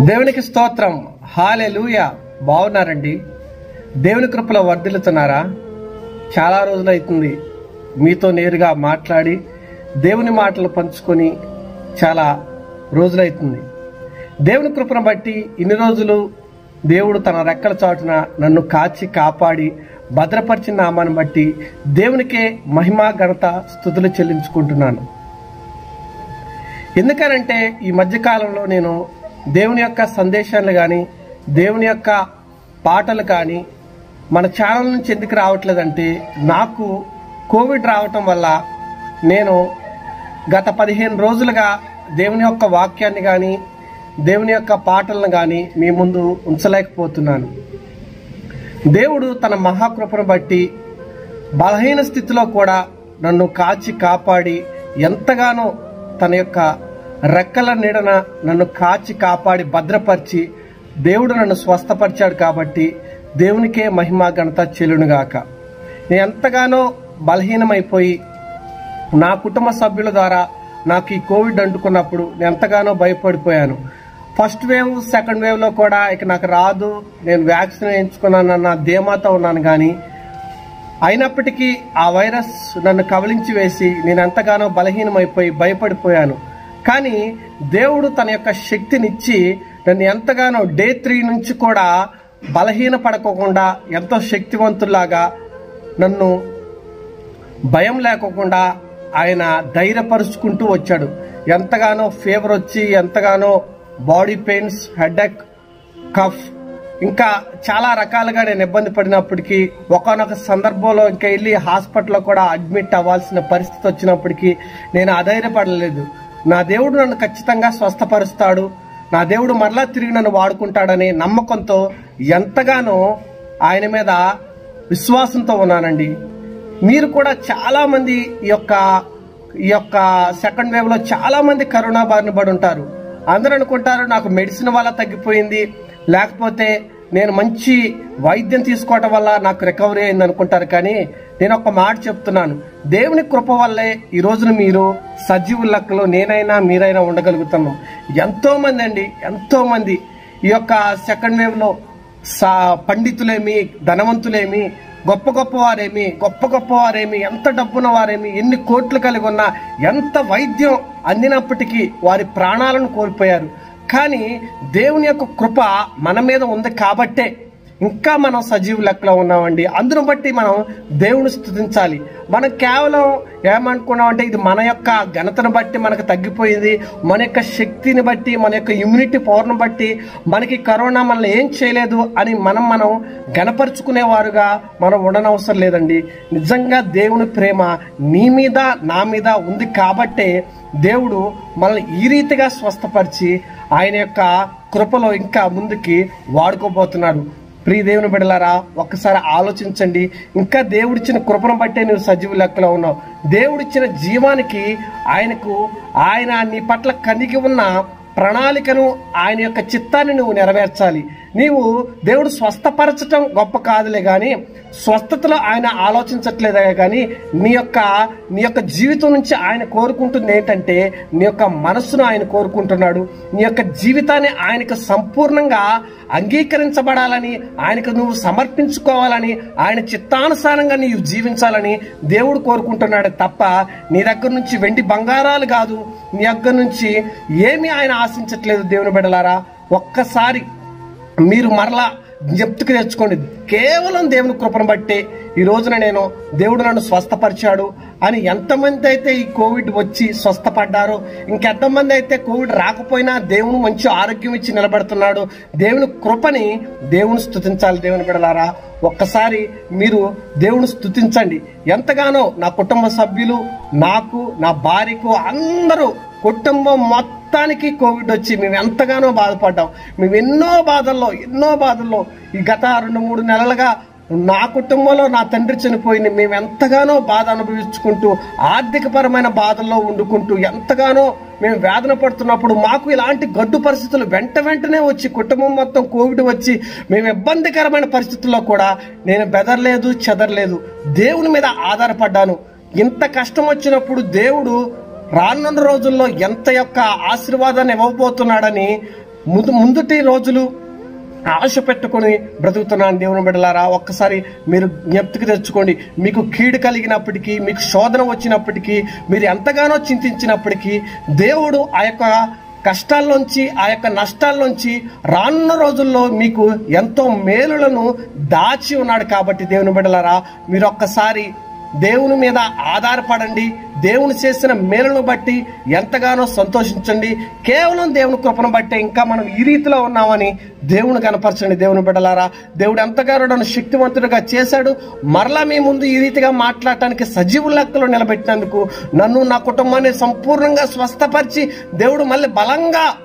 దేవునికి స్తోత్రం. హాలెలూయ. బాగున్నారండి? దేవుని కృపలో వర్ధిల్లుతున్నారా? చాలా రోజులైతుంది మీతో నేరుగా మాట్లాడి దేవుని మాటలు పంచుకొని చాలా రోజులైతుంది. దేవుని కృపను బట్టి ఇన్ని రోజులు దేవుడు తన రెక్కల చాటున నన్ను కాచి కాపాడి భద్రపరిచిన నామాన్ని బట్టి దేవునికే మహిమా ఘనత స్థుతులు చెల్లించుకుంటున్నాను. ఎందుకనంటే ఈ మధ్యకాలంలో నేను దేవుని యొక్క సందేశాలు కానీ దేవుని యొక్క పాటలు కానీ మన ఛానల్ నుంచి ఎందుకు రావట్లేదంటే నాకు కోవిడ్ రావటం వల్ల నేను గత పదిహేను రోజులుగా దేవుని యొక్క వాక్యాన్ని కానీ దేవుని యొక్క పాటలను కానీ మీ ముందు ఉంచలేకపోతున్నాను. దేవుడు తన మహాకృపను బట్టి బలహీన స్థితిలో కూడా నన్ను కాచి కాపాడి ఎంతగానో తన యొక్క రెక్కల నీడన నన్ను కాచి కాపాడి భద్రపరిచి దేవుడు నన్ను స్వస్థపరిచాడు కాబట్టి దేవునికే మహిమ ఘనత చెలునుగాక నేను ఎంతగానో బలహీనమైపోయి నా కుటుంబ సభ్యుల ద్వారా నాకు ఈ కోవిడ్ అంటుకున్నప్పుడు నేను ఎంతగానో భయపడిపోయాను. ఫస్ట్ వేవ్ సెకండ్ వేవ్లో కూడా ఇక నాకు రాదు నేను వ్యాక్సిన్ వేయించుకున్నానన్న ధీమాతో ఉన్నాను కానీ అయినప్పటికీ ఆ వైరస్ నన్ను కవలించి వేసి నేను ఎంతగానో బలహీనమైపోయి భయపడిపోయాను. కానీ దేవుడు తన యొక్క శక్తినిచ్చి నన్ను ఎంతగానో డే త్రీ నుంచి కూడా బలహీన పడకోకుండా ఎంతో శక్తివంతుల్లాగా నన్ను భయం లేకోకుండా ఆయన ధైర్యపరుచుకుంటూ వచ్చాడు. ఎంతగానో ఫీవర్ వచ్చి ఎంతగానో బాడీ పెయిన్స్ హెడేక్ కఫ్ ఇంకా చాలా రకాలుగా నేను ఇబ్బంది పడినప్పటికీ ఒకనొక సందర్భంలో ఇంకా వెళ్ళి హాస్పిటల్లో కూడా అడ్మిట్ అవ్వాల్సిన పరిస్థితి వచ్చినప్పటికీ నేను అధైర్యపడలేదు. నా దేవుడు నన్ను ఖచ్చితంగా స్వస్థపరుస్తాడు. నా దేవుడు మరలా తిరిగి నన్ను వాడుకుంటాడనే నమ్మకంతో ఎంతగానో ఆయన మీద విశ్వాసంతో ఉన్నానండి. మీరు కూడా చాలామంది ఈ యొక్క ఈ యొక్క సెకండ్ వేవ్లో చాలామంది కరోనా బారిన పడి ఉంటారు. అందరూ అనుకుంటారు నాకు మెడిసిన్ వల్ల తగ్గిపోయింది. లేకపోతే నేను మంచి వైద్యం తీసుకోవటం వల్ల నాకు రికవరీ అయింది అనుకుంటారు కానీ నేను ఒక మాట చెప్తున్నాను. దేవుని కృప వల్లే ఈ రోజున మీరు సజీవు లెక్కలో నేనైనా మీరైనా ఉండగలుగుతున్నాం ఎంతో మంది అండి ఎంతో మంది ఈ యొక్క సెకండ్ వేవ్లో సా పండితులేమి ధనవంతులేమి గొప్ప గొప్ప వారేమి గొప్ప గొప్ప వారేమి ఎంత డబ్బున వారేమి ఎన్ని కోట్లు కలిగి ఉన్నా ఎంత వైద్యం అందినప్పటికీ వారి ప్రాణాలను కోల్పోయారు. కానీ దేవుని యొక్క కృప మన మీద ఉంది కాబట్టే. ఇంకా మనం సజీవ లెక్కలో ఉన్నామండి. అందును బట్టి మనం దేవుని స్థుతించాలి మనం కేవలం ఏమనుకున్నామంటే ఇది మన యొక్క ఘనతను బట్టి మనకు తగ్గిపోయింది. మన యొక్క శక్తిని బట్టి మన యొక్క ఇమ్యూనిటీ పవర్ను బట్టి మనకి కరోనా మనల్ని ఏం చేయలేదు అని మనం మనం గణపరుచుకునేవారుగా మనం ఉండనవసరం లేదండి. నిజంగా దేవుని ప్రేమ నీ మీద నా మీద ఉంది కాబట్టే దేవుడు మనల్ని ఈ రీతిగా స్వస్థపరిచి ఆయన యొక్క కృపలో ఇంకా ముందుకి వాడుకోబోతున్నాడు. ప్రియ దేవుని బిడలారా ఒక్కసారి ఆలోచించండి. ఇంకా దేవుడిచ్చిన కృపను బట్టే నువ్వు సజీవ లెక్కలో ఉన్నావు. దేవుడిచ్చిన జీవానికి ఆయనకు ఆయన నీ పట్ల కలిగి ఉన్న ప్రణాళికను ఆయన యొక్క చిత్తాన్ని నువ్వు నెరవేర్చాలి. నీవు దేవుడు స్వస్థపరచటం గొప్ప కాదులే కానీ స్వస్థతలో ఆయన ఆలోచించట్లేదే కానీ నీ యొక్క నీ యొక్క జీవితం నుంచి ఆయన కోరుకుంటుంది ఏంటంటే నీ యొక్క మనస్సును ఆయన కోరుకుంటున్నాడు. నీ యొక్క జీవితాన్ని ఆయనకు సంపూర్ణంగా అంగీకరించబడాలని ఆయనకు నువ్వు సమర్పించుకోవాలని ఆయన చిత్తానుసారంగా నీవు జీవించాలని దేవుడు కోరుకుంటున్నాడు తప్ప నీ దగ్గర నుంచి వెండి బంగారాలు కాదు. నీ దగ్గర నుంచి ఏమీ ఆయన ఆశించట్లేదు దేవుని బిడలారా ఒక్కసారి మీరు మరలా జ్ఞప్తికి తెచ్చుకోండి. కేవలం దేవుని కృపను బట్టి ఈ రోజున నేను దేవుడు నన్ను స్వస్థపరిచాడు అని ఎంతమంది అయితే ఈ కోవిడ్ వచ్చి స్వస్థపడ్డారో ఇంకెంతమంది అయితే కోవిడ్ రాకపోయినా దేవుని మంచి ఆరోగ్యం ఇచ్చి నిలబెడుతున్నాడు. దేవుని కృపని దేవుని స్థుతించాలి దేవుని బిడలారా. ఒక్కసారి మీరు దేవుని స్థుతించండి ఎంతగానో నా కుటుంబ సభ్యులు నాకు నా భార్యకు అందరూ కుటుంబం మొత్తానికి కోవిడ్ వచ్చి మేము ఎంతగానో బాధపడ్డాం. మేము ఎన్నో బాధల్లో ఎన్నో బాధల్లో ఈ గత రెండు మూడు నెలలుగా నా కుటుంబంలో నా తండ్రి చనిపోయింది. మేము ఎంతగానో బాధ అనుభవించుకుంటూ ఆర్థికపరమైన బాధల్లో వండుకుంటూ ఎంతగానో మేము వేదన పడుతున్నప్పుడు మాకు ఇలాంటి గడ్డు పరిస్థితులు వెంట వెంటనే వచ్చి కుటుంబం మొత్తం కోవిడ్ వచ్చి మేము ఇబ్బందికరమైన పరిస్థితుల్లో కూడా నేను బెదరలేదు చెదరలేదు. దేవుని మీద ఆధారపడ్డాను. ఇంత కష్టం వచ్చినప్పుడు దేవుడు రానున్న రోజుల్లో ఎంత యొక్క ఆశీర్వాదాన్ని ఇవ్వబోతున్నాడని ముందు ముందుటి రోజులు ఆశ పెట్టుకొని బ్రతుకుతున్నాను దేవుని బిడ్డలారా ఒక్కసారి మీరు జ్ఞప్తికి తెచ్చుకోండి. మీకు కీడు కలిగినప్పటికీ మీకు శోధన వచ్చినప్పటికీ మీరు ఎంతగానో చింతించినప్పటికీ దేవుడు ఆ యొక్క కష్టాల్లోంచి ఆ యొక్క నష్టాల్లోంచి రానున్న రోజుల్లో మీకు ఎంతో మేలులను దాచి ఉన్నాడు కాబట్టి దేవుని బిడ్డలారా మీరు ఒక్కసారి దేవుని మీద ఆధారపడండి. దేవుని చేసిన మేలును బట్టి ఎంతగానో సంతోషించండి. కేవలం దేవుని కృపను బట్టి ఇంకా మనం ఈ రీతిలో ఉన్నామని దేవుని కనపరచండి. దేవుని బిడ్డలారా దేవుడు ఎంతగానో నన్ను శక్తివంతుడిగా చేశాడు. మరలా మీ ముందు ఈ రీతిగా మాట్లాడటానికి సజీవు లెక్కలో నిలబెట్టినందుకు నన్ను నా కుటుంబాన్ని సంపూర్ణంగా స్వస్థపరిచి దేవుడు మళ్ళీ బలంగా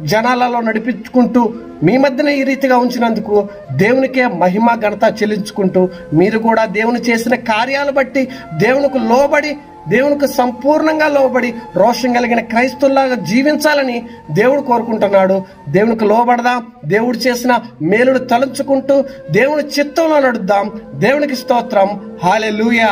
జనాలలో నడిపించుకుంటూ మీ మధ్యన ఈ రీతిగా ఉంచినందుకు దేవునికే మహిమ ఘనత చెల్లించుకుంటూ మీరు కూడా దేవుని చేసిన కార్యాలు బట్టి దేవునికి లోబడి దేవునికి సంపూర్ణంగా లోబడి రోషం కలిగిన క్రైస్తుల్లాగా జీవించాలని దేవుడు కోరుకుంటున్నాడు. దేవునికి లోబడదాం. దేవుడు చేసిన మేలుడు తలుచుకుంటూ దేవుని చిత్తంలో నడుద్దాం. దేవునికి స్తోత్రం. హాలెలూయా.